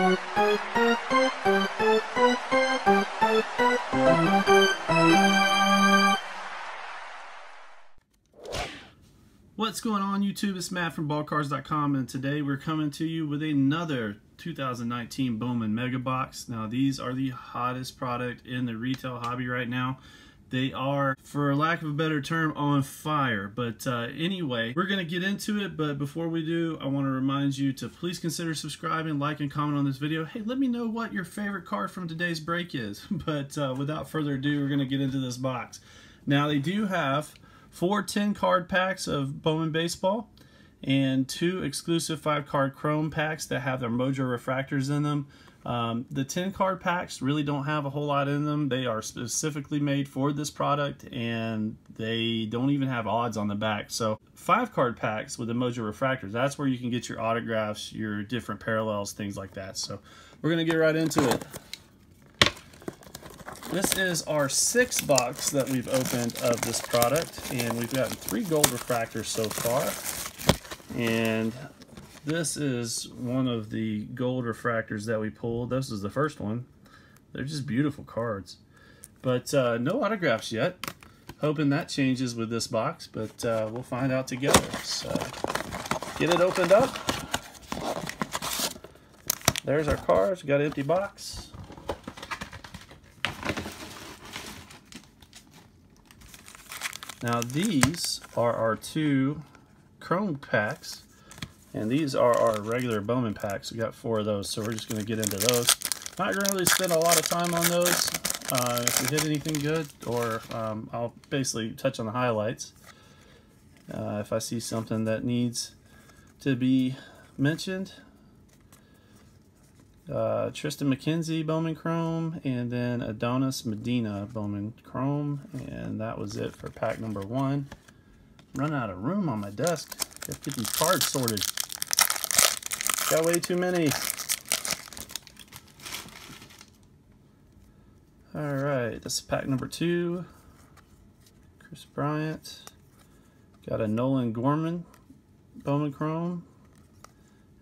What's going on YouTube? It's Matt from ballcardz.com and today we're coming to you with another 2019 Bowman Mega Box. Now these are the hottest product in the retail hobby right now. They are, for lack of a better term, on fire. But uh, anyway, we're going to get into it. But before we do, I want to remind you to please consider subscribing, like, and comment on this video. Hey, let me know what your favorite card from today's break is. But uh, without further ado, we're going to get into this box. Now, they do have four 10 card packs of Bowman Baseball and two exclusive five card chrome packs that have their Mojo refractors in them. Um, the 10 card packs really don't have a whole lot in them. They are specifically made for this product and they don't even have odds on the back. So five card packs with the Mojo refractors, that's where you can get your autographs, your different parallels, things like that. So we're going to get right into it. This is our sixth box that we've opened of this product, and we've gotten three gold refractors so far. And this is one of the gold refractors that we pulled. This is the first one. They're just beautiful cards. But uh, no autographs yet. Hoping that changes with this box, but uh, we'll find out together. So get it opened up. There's our cards. Got an empty box. Now these are our two Chrome packs, and these are our regular Bowman packs. We got four of those, so we're just going to get into those. Not going to really spend a lot of time on those. Uh, if we hit anything good, or um, I'll basically touch on the highlights. Uh, if I see something that needs to be mentioned, uh, Triston McKenzie Bowman Chrome, and then Adonis Medina Bowman Chrome, and that was it for pack number one. Run out of room on my desk. Got to get these cards sorted. Got way too many. All right, this is pack number two. Kris Bryant. Got a Nolan Gorman Bowman Chrome.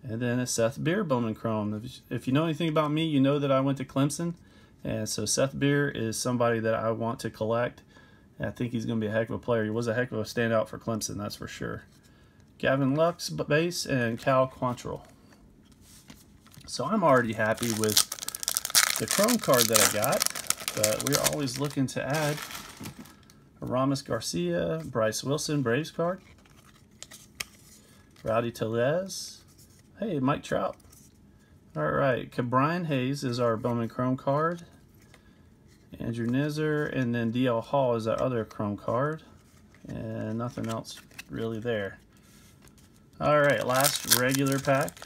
And then a Seth Beer Bowman Chrome. If you know anything about me, you know that I went to Clemson. And so Seth Beer is somebody that I want to collect. I think he's going to be a heck of a player. He was a heck of a standout for Clemson, that's for sure. Gavin Lux base and Cal Quantrill. So I'm already happy with the Chrome card that I got. But we're always looking to add Ramos Garcia, Bryce Wilson, Braves card. Rowdy Tellez, Hey, Mike Trout. All right, Ke'Bryan Hayes is our Bowman Chrome card. Andrew Knizner, and then DL Hall is that other Chrome card. And nothing else really there. All right, last regular pack.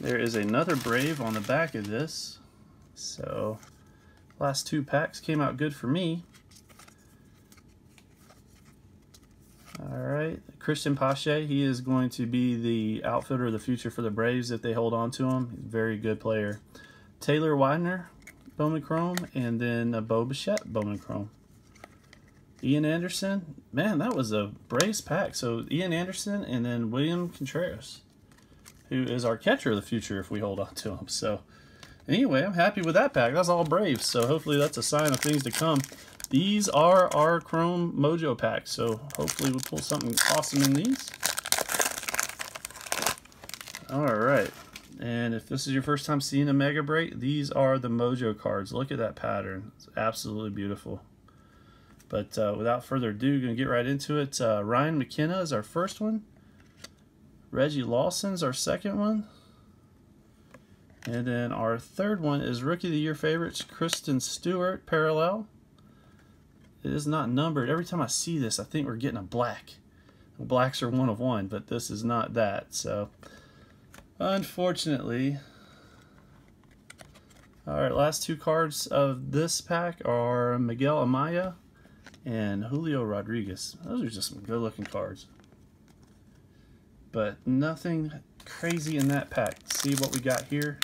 There is another Brave on the back of this. So, last two packs came out good for me. All right, Cristian Pache, he is going to be the outfielder of the future for the Braves if they hold on to him. He's a very good player. Taylor Widener, Bowman Chrome, and then a Bo Bichette, Bowman Chrome. Ian Anderson, man, that was a Braves pack. So Ian Anderson and then William Contreras, who is our catcher of the future if we hold on to him. So anyway, I'm happy with that pack. That's all Braves. So hopefully that's a sign of things to come. These are our Chrome Mojo packs, so hopefully we'll pull something awesome in these. Alright, and if this is your first time seeing a Mega Break, these are the Mojo cards. Look at that pattern. It's absolutely beautiful. But uh, without further ado, going to get right into it. Uh, Ryan McKenna is our first one. Reggie Lawson's our second one. And then our third one is Rookie of the Year favorites, Christin Stewart, parallel. It is not numbered. Every time I see this, I think we're getting a black. Blacks are one of one, but this is not that. So, unfortunately, all right, last two cards of this pack are Miguel Amaya and Julio Rodriguez. Those are just some good looking cards. But nothing crazy in that pack. See what we got here?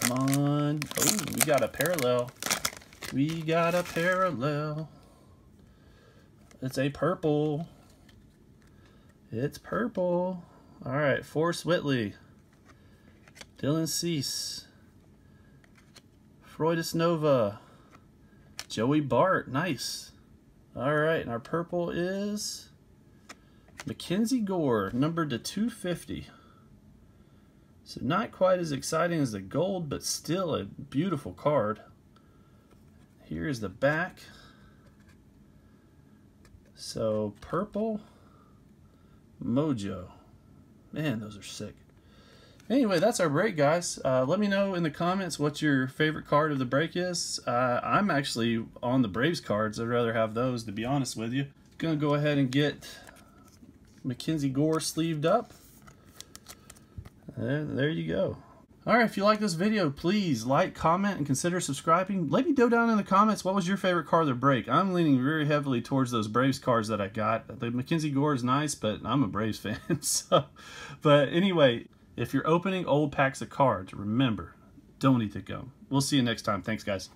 Come on. Oh, we got a parallel. We got a parallel. It's a purple. It's purple. All right, Forrest Whitley, Dylan Cease, Freudis Nova, Joey Bart, nice. All right, and our purple is MacKenzie Gore, numbered to 250. So not quite as exciting as the gold, but still a beautiful card. Here's the back. So purple, Mojo. Man, those are sick. Anyway, that's our break, guys. Uh, let me know in the comments what your favorite card of the break is. Uh, I'm actually on the Braves cards. I'd rather have those, to be honest with you. Gonna go ahead and get MacKenzie Gore sleeved up. There, there you go. Alright, if you like this video, please like, comment, and consider subscribing. Let me know down in the comments what was your favorite car the break. I'm leaning very heavily towards those Braves cards that I got. The MacKenzie Gore is nice, but I'm a Braves fan. so, But anyway, if you're opening old packs of cards, remember, don't eat the gum. We'll see you next time. Thanks, guys.